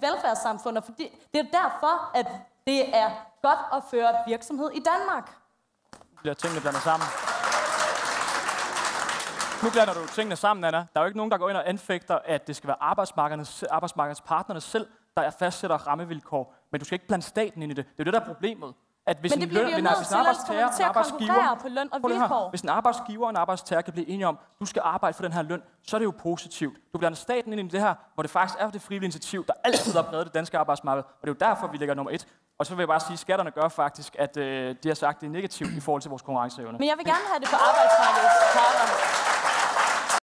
velfærdssamfund, og fordi, det er derfor, at det er godt at føre virksomhed i Danmark. bliver tingene blandet sammen. Nu blander du tingene sammen, Anna. Der er jo ikke nogen, der går ind og anfægter, at det skal være arbejdsmarkedets, arbejdsmarkedets partnerne selv, der fastsætter rammevilkår. Men du skal ikke blande staten ind i det. Det er jo det, der er problemet. At hvis Men det en løn, jo hvis en nødt til, at konkurrere arbejdsgiver, på løn og vilkår. Hvis en arbejdsgiver og en arbejdstager kan blive enige om, du skal arbejde for den her løn, så er det jo positivt. Du blander staten ind i det her, hvor det faktisk er det frivillige initiativ, der altid har præget det danske arbejdsmarked. Og det er jo derfor, vi ligger nummer et. Og så vil jeg bare sige, at skatterne gør faktisk, at øh, de har sagt, at det er negativt i forhold til vores konkurrenceevne. Men jeg vil gerne have det på arbejdsmarkedets parter.